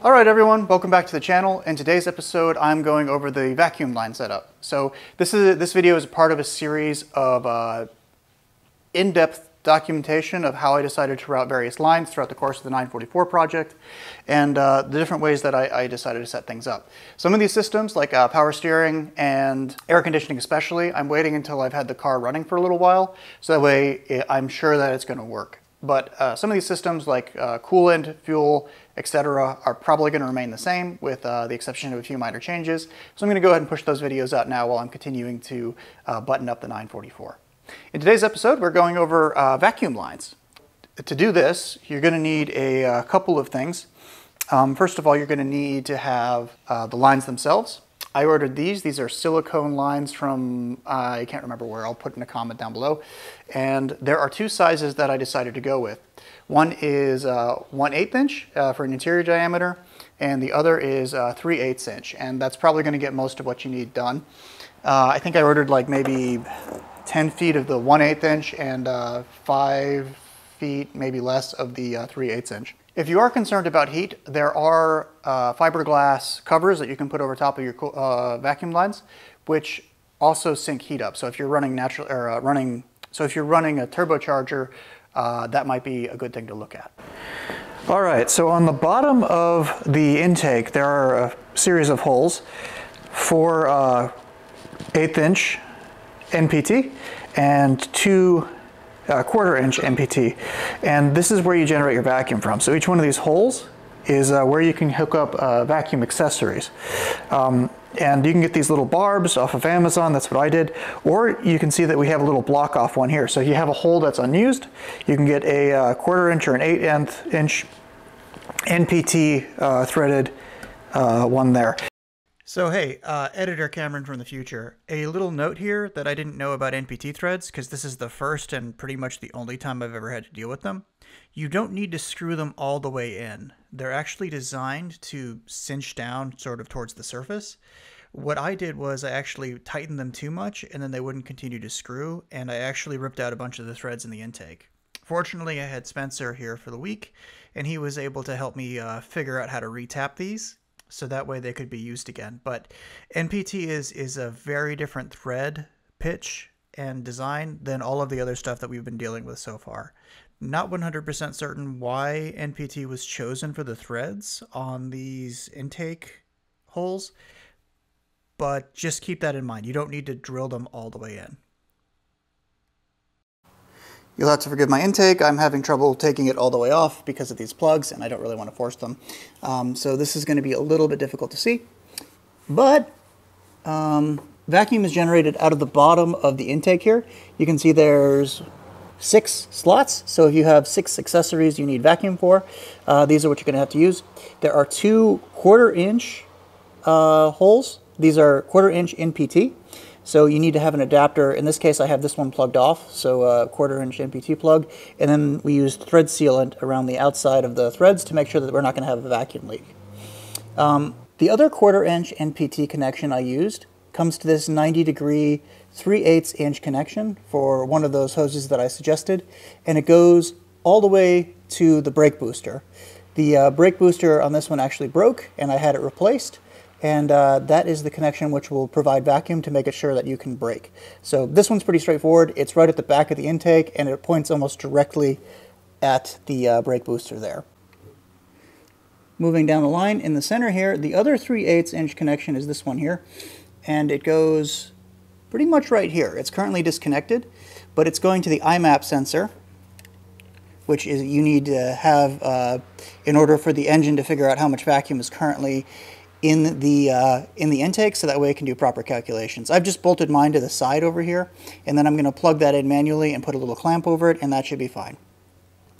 All right, everyone, welcome back to the channel. In today's episode, I'm going over the vacuum line setup. So this is this video is part of a series of uh, in-depth documentation of how I decided to route various lines throughout the course of the 944 project and uh, the different ways that I, I, decided to set things up. Some of these systems, like uh, power steering and air conditioning especially, I'm waiting until I've had the car running for a little while, so that way eh, I'm sure that it's going to work. But uh, some of these systems like uh, coolant, fuel, etc. are probably going to remain the same with uh, the exception of a few minor changes. So I'm going to go ahead and push those videos out now while I'm continuing to uh, button up the 944. In today's episode, we're going over uh, vacuum lines. To do this, you're going to need a, a uh, couple of things. Um, first of all, you're going to need to have the lines themselves. I ordered these. These are silicone lines from, uh, I can't remember where, I'll put in a comment down below. And there are two sizes that I decided to go with. One is uh, 1 8 inch uh, for an interior diameter, and the other is uh, 3 8 inch. And that's probably going to get most of what you need done. Uh, I think I ordered like maybe 10 feet of the 1 8 inch and uh, 5 feet, maybe less, of the uh, 3 8 inch. If you are concerned about heat, there are uh, fiberglass covers that you can put over top of your uh, vacuum lines, which also sink heat up. So if you're running natural or uh, running, so if you're running a turbocharger, uh, that might be a good thing to look at. All right, so on the bottom of the intake, there are a series of holes for uh, eighth inch NPT and two uh, quarter inch NPT. And this is where you generate your vacuum from. So each one of these holes is uh, where you can hook up uh, vacuum accessories. Um, and you can get these little barbs off of Amazon, that's what I did. Or you can see that we have a little block off one here. So if you have a hole that's unused, you can get a uh, quarter inch or an eight inch NPT uh, threaded uh, one there. So hey, uh, editor Cameron from the future, a little note here that I didn't know about NPT threads, because this is the first and pretty much the only time I've ever had to deal with them. You don't need to screw them all the way in. They're actually designed to cinch down sort of towards the surface. What I did was I actually tightened them too much and then they wouldn't continue to screw, and I actually ripped out a bunch of the threads in the intake. Fortunately, I had Spencer here for the week, and he was able to help me uh, figure out how to retap these so that way they could be used again. But NPT is is a very different thread pitch and design than all of the other stuff that we've been dealing with so far. Not 100% certain why NPT was chosen for the threads on these intake holes, but just keep that in mind. You don't need to drill them all the way in. You'll have to forgive my intake. I'm having trouble taking it all the way off because of these plugs, and I don't really want to force them. Um, so this is going to be a little bit difficult to see. But um, vacuum is generated out of the bottom of the intake here. You can see there's six slots. So if you have six accessories you need vacuum for, uh, these are what you're going to have to use. There are two quarter inch uh, holes. These are quarter inch NPT. So you need to have an adapter. In this case, I have this one plugged off, so a quarter inch NPT plug. And then we used thread sealant around the outside of the threads to make sure that we're not going to have a vacuum leak. Um, the other quarter inch NPT connection I used comes to this 90 degree 3 8 inch connection for one of those hoses that I suggested. And it goes all the way to the brake booster. The uh, brake booster on this one actually broke and I had it replaced and uh, that is the connection which will provide vacuum to make it sure that you can brake. So this one's pretty straightforward. It's right at the back of the intake and it points almost directly at the uh, brake booster there. Moving down the line in the center here, the other 3 8 inch connection is this one here and it goes pretty much right here. It's currently disconnected, but it's going to the IMAP sensor which is you need to have uh, in order for the engine to figure out how much vacuum is currently in the uh, in the intake so that way I can do proper calculations. I've just bolted mine to the side over here and then I'm going to plug that in manually and put a little clamp over it and that should be fine.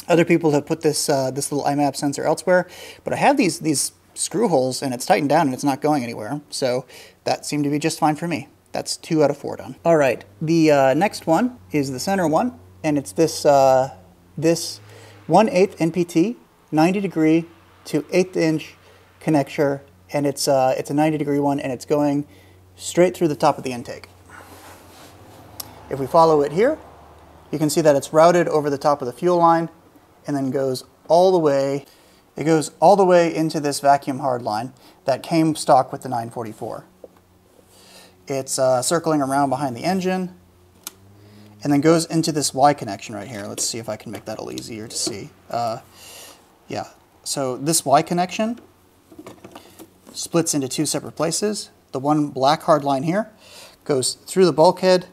Other people have put this uh, this little IMAP sensor elsewhere but I have these these screw holes and it's tightened down and it's not going anywhere so that seemed to be just fine for me. That's two out of four done. All right, the uh, next one is the center one and it's this uh, this 1 8 NPT 90 degree to 8th inch connector and it's, uh, it's a 90 degree one and it's going straight through the top of the intake. If we follow it here, you can see that it's routed over the top of the fuel line and then goes all the way It goes all the way into this vacuum hard line that came stock with the 944. It's uh, circling around behind the engine and then goes into this Y connection right here. Let's see if I can make that a little easier to see. Uh, yeah, so this Y connection splits into two separate places. The one black hard line here goes through the bulkhead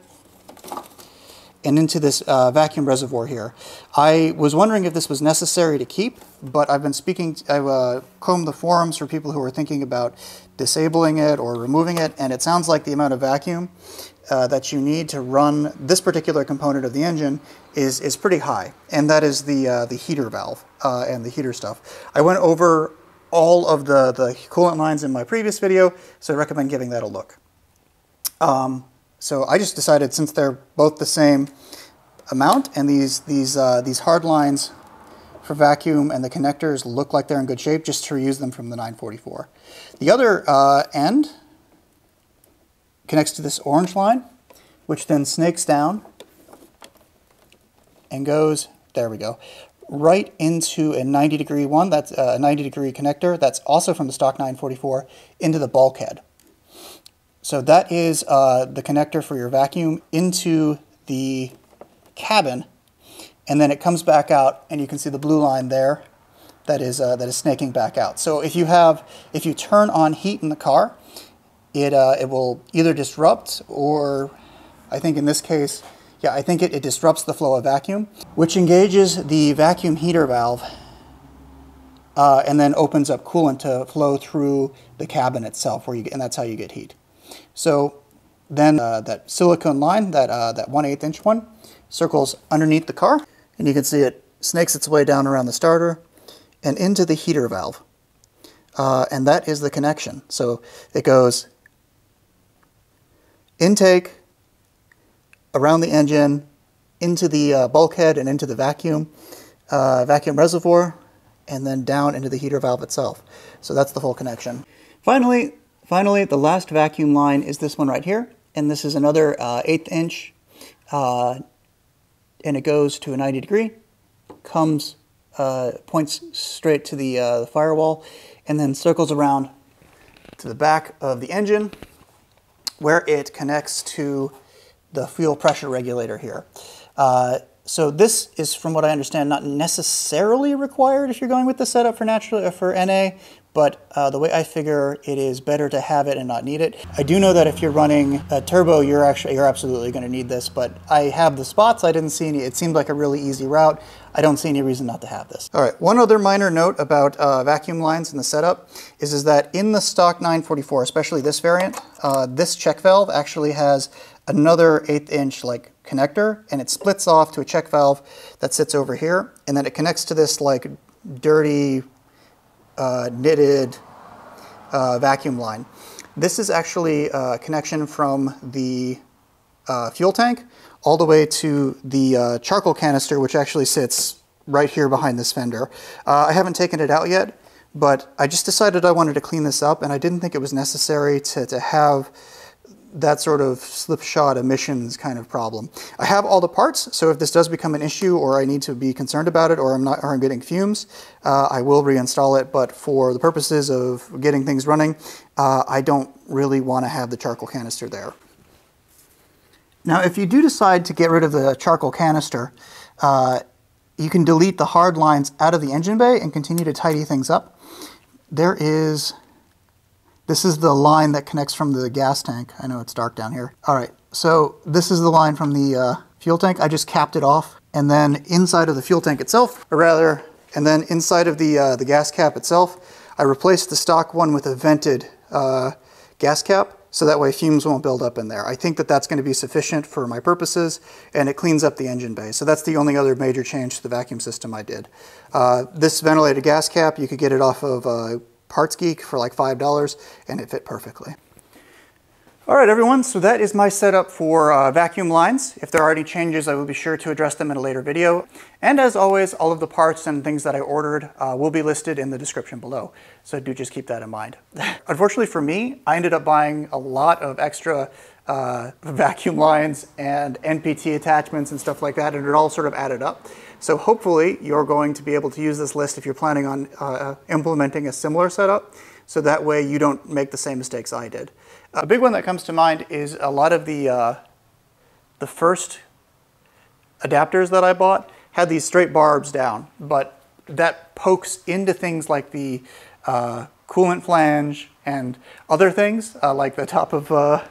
and into this uh, vacuum reservoir here. I was wondering if this was necessary to keep, but I've been speaking, I've uh, combed the forums for people who are thinking about disabling it or removing it, and it sounds like the amount of vacuum uh, that you need to run this particular component of the engine is, is pretty high, and that is the, uh, the heater valve uh, and the heater stuff. I went over all of the, the coolant lines in my previous video, so I recommend giving that a look. Um, so I just decided since they're both the same amount and these, these, uh, these hard lines for vacuum and the connectors look like they're in good shape, just to reuse them from the 944. The other uh, end connects to this orange line, which then snakes down and goes, there we go, right into a 90 degree one, that's a 90 degree connector, that's also from the stock 944, into the bulkhead. So that is uh, the connector for your vacuum into the cabin, and then it comes back out, and you can see the blue line there that is, uh, that is snaking back out. So if you have, if you turn on heat in the car, it, uh, it will either disrupt or, I think in this case, yeah, I think it, it disrupts the flow of vacuum, which engages the vacuum heater valve uh, and then opens up coolant to flow through the cabin itself, where you get, and that's how you get heat. So then uh, that silicone line, that, uh, that 1 8 inch one, circles underneath the car, and you can see it snakes its way down around the starter and into the heater valve. Uh, and that is the connection. So it goes intake, around the engine, into the uh, bulkhead and into the vacuum, uh, vacuum reservoir, and then down into the heater valve itself. So that's the full connection. Finally, Finally, the last vacuum line is this one right here, and this is another uh, eighth inch, uh, and it goes to a 90 degree, comes, uh, points straight to the, uh, the firewall, and then circles around to the back of the engine, where it connects to the fuel pressure regulator here. Uh, so this is, from what I understand, not necessarily required if you're going with the setup for natural for NA, but uh, the way I figure it is better to have it and not need it. I do know that if you're running a turbo, you're actually you're absolutely going to need this, but I have the spots. I didn't see any. It seemed like a really easy route. I don't see any reason not to have this. All right, one other minor note about uh, vacuum lines in the setup is, is that in the stock 944, especially this variant, uh, this check valve actually has another eighth inch like connector and it splits off to a check valve that sits over here and then it connects to this like dirty uh, knitted uh, vacuum line. This is actually a connection from the uh, fuel tank all the way to the uh, charcoal canister, which actually sits right here behind this fender. Uh, I haven't taken it out yet, but I just decided I wanted to clean this up, and I didn't think it was necessary to, to have that sort of slipshod emissions kind of problem. I have all the parts, so if this does become an issue or I need to be concerned about it or I'm not or I'm getting fumes, uh, I will reinstall it. But for the purposes of getting things running, uh, I don't really want to have the charcoal canister there. Now, if you do decide to get rid of the charcoal canister, uh, you can delete the hard lines out of the engine bay and continue to tidy things up. There is this is the line that connects from the gas tank. I know it's dark down here. All right, so this is the line from the uh, fuel tank. I just capped it off. And then inside of the fuel tank itself, or rather, and then inside of the, uh, the gas cap itself, I replaced the stock one with a vented uh, gas cap so that way fumes won't build up in there. I think that that's going to be sufficient for my purposes and it cleans up the engine bay. So that's the only other major change to the vacuum system I did. Uh, this ventilated gas cap, you could get it off of uh, Parts Geek for like $5 and it fit perfectly. All right, everyone, so that is my setup for uh, vacuum lines. If there are any changes, I will be sure to address them in a later video. And as always, all of the parts and things that I ordered uh, will be listed in the description below. So do just keep that in mind. Unfortunately for me, I ended up buying a lot of extra uh, vacuum lines and NPT attachments and stuff like that, and it all sort of added up. So hopefully you're going to be able to use this list if you're planning on uh, implementing a similar setup, so that way you don't make the same mistakes I did. A big one that comes to mind is a lot of the, uh, the first adapters that I bought had these straight barbs down, but that pokes into things like the uh, coolant flange and other things, uh, like the top of uh,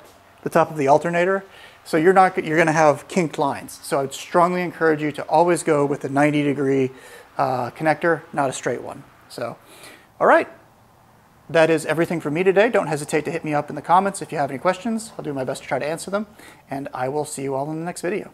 the top of the alternator. So you're not you're going to have kinked lines. So I'd strongly encourage you to always go with a 90 degree uh, connector, not a straight one. So, all right. That is everything from me today. Don't hesitate to hit me up in the comments if you have any questions. I'll do my best to try to answer them. And I will see you all in the next video.